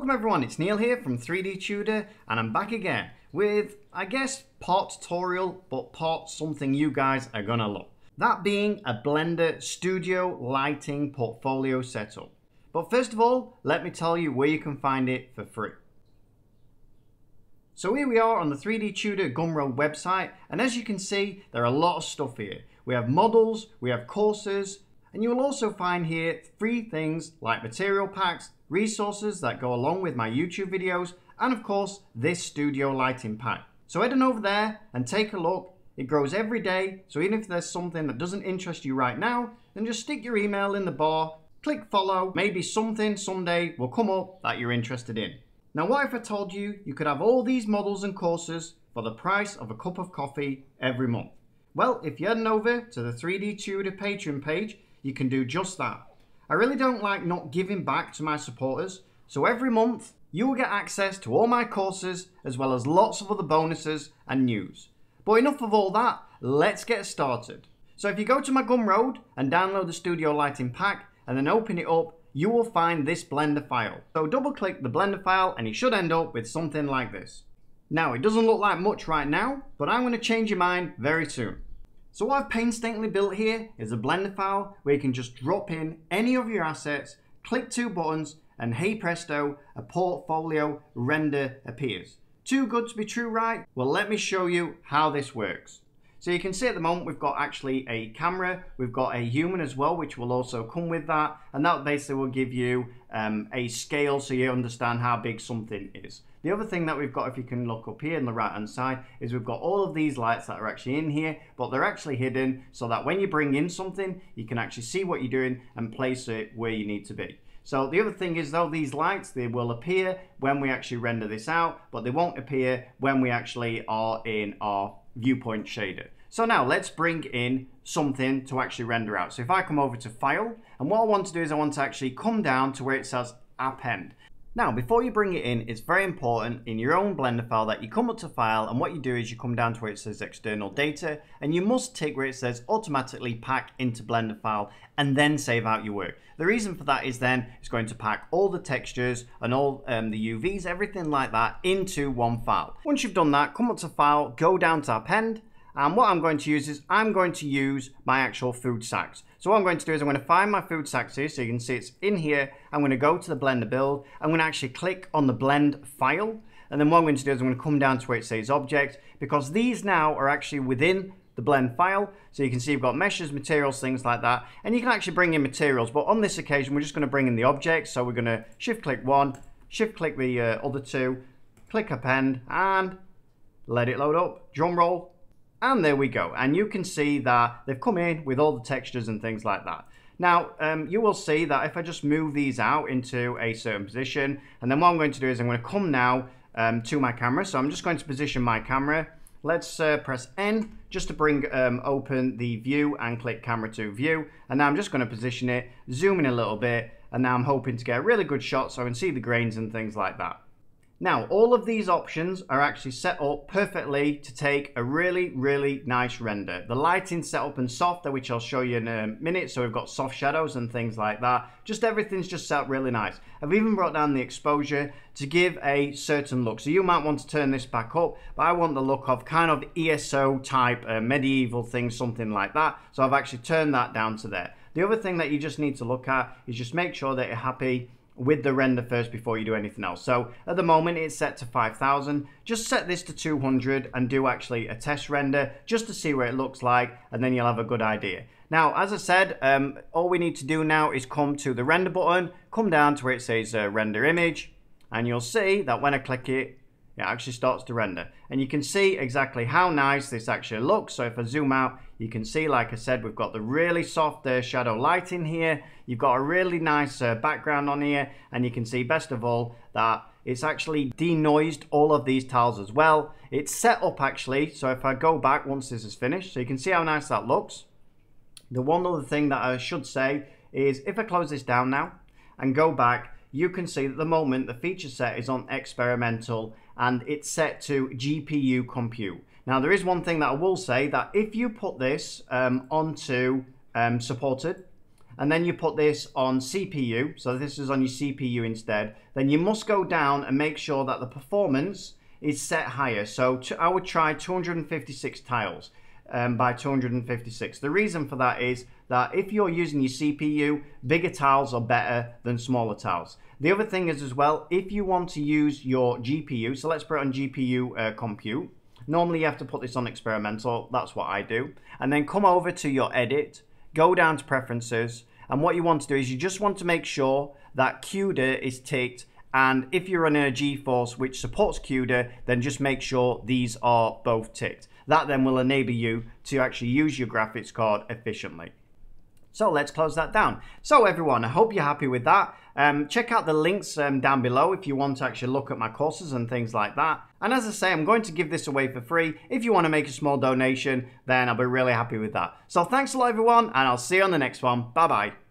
Welcome everyone, it's Neil here from 3D Tudor and I'm back again with, I guess, part tutorial, but part something you guys are gonna love. That being a Blender Studio Lighting Portfolio Setup. But first of all, let me tell you where you can find it for free. So here we are on the 3D Tudor Gumroad website and as you can see, there are a lot of stuff here. We have models, we have courses, and you will also find here free things like material packs, resources that go along with my YouTube videos, and of course, this studio lighting pack. So head on over there and take a look. It grows every day, so even if there's something that doesn't interest you right now, then just stick your email in the bar, click follow, maybe something someday will come up that you're interested in. Now what if I told you you could have all these models and courses for the price of a cup of coffee every month? Well, if you head over to the 3D Tudor Patreon page, you can do just that. I really don't like not giving back to my supporters, so every month you will get access to all my courses as well as lots of other bonuses and news. But enough of all that, let's get started. So if you go to my Gumroad and download the Studio Lighting pack and then open it up, you will find this Blender file. So double click the Blender file and you should end up with something like this. Now it doesn't look like much right now, but I'm going to change your mind very soon. So what I've painstakingly built here is a Blender file where you can just drop in any of your assets, click two buttons, and hey presto, a portfolio render appears. Too good to be true, right? Well, let me show you how this works. So you can see at the moment we've got actually a camera, we've got a human as well, which will also come with that. And that basically will give you um, a scale so you understand how big something is. The other thing that we've got, if you can look up here on the right hand side, is we've got all of these lights that are actually in here, but they're actually hidden so that when you bring in something, you can actually see what you're doing and place it where you need to be. So the other thing is though, these lights, they will appear when we actually render this out, but they won't appear when we actually are in our viewpoint shader. So now let's bring in something to actually render out. So if I come over to file, and what I want to do is I want to actually come down to where it says append. Now, before you bring it in, it's very important in your own Blender file that you come up to File, and what you do is you come down to where it says External Data, and you must take where it says Automatically Pack into Blender File, and then save out your work. The reason for that is then it's going to pack all the textures and all um, the UVs, everything like that, into one file. Once you've done that, come up to File, go down to Append, and what I'm going to use is I'm going to use my actual food sacks. So what I'm going to do is I'm going to find my food sacks here. So you can see it's in here. I'm going to go to the Blender build. I'm going to actually click on the blend file. And then what I'm going to do is I'm going to come down to where it says object because these now are actually within the blend file. So you can see you've got meshes, materials, things like that. And you can actually bring in materials. But on this occasion, we're just going to bring in the object. So we're going to shift click one, shift click the uh, other two, click append and let it load up. Drum roll. And there we go. And you can see that they've come in with all the textures and things like that. Now, um, you will see that if I just move these out into a certain position, and then what I'm going to do is I'm going to come now um, to my camera. So I'm just going to position my camera. Let's uh, press N just to bring um, open the view and click camera to view. And now I'm just going to position it, zoom in a little bit, and now I'm hoping to get a really good shot so I can see the grains and things like that. Now, all of these options are actually set up perfectly to take a really, really nice render. The lighting set up and soft, which I'll show you in a minute, so we've got soft shadows and things like that. Just everything's just set up really nice. I've even brought down the exposure to give a certain look. So you might want to turn this back up, but I want the look of kind of ESO type uh, medieval thing, something like that. So I've actually turned that down to there. The other thing that you just need to look at is just make sure that you're happy with the render first before you do anything else. So at the moment it's set to 5000. Just set this to 200 and do actually a test render just to see what it looks like and then you'll have a good idea. Now, as I said, um, all we need to do now is come to the render button, come down to where it says uh, render image, and you'll see that when I click it, it actually starts to render. And you can see exactly how nice this actually looks. So if I zoom out, you can see, like I said, we've got the really soft uh, shadow lighting here. You've got a really nice uh, background on here. And you can see, best of all, that it's actually denoised all of these tiles as well. It's set up actually. So if I go back once this is finished, so you can see how nice that looks. The one other thing that I should say is if I close this down now and go back, you can see that the moment the feature set is on experimental and it's set to GPU compute. Now there is one thing that I will say that if you put this um, onto um, supported and then you put this on CPU, so this is on your CPU instead, then you must go down and make sure that the performance is set higher. So I would try 256 tiles um, by 256. The reason for that is that if you're using your CPU, bigger tiles are better than smaller tiles. The other thing is as well, if you want to use your GPU, so let's put it on GPU uh, compute, normally you have to put this on experimental, that's what I do, and then come over to your edit, go down to preferences, and what you want to do is you just want to make sure that CUDA is ticked and if you're running a GeForce which supports CUDA, then just make sure these are both ticked. That then will enable you to actually use your graphics card efficiently. So let's close that down. So everyone, I hope you're happy with that. Um, check out the links um, down below if you want to actually look at my courses and things like that. And as I say, I'm going to give this away for free. If you want to make a small donation, then I'll be really happy with that. So thanks a lot everyone, and I'll see you on the next one. Bye bye.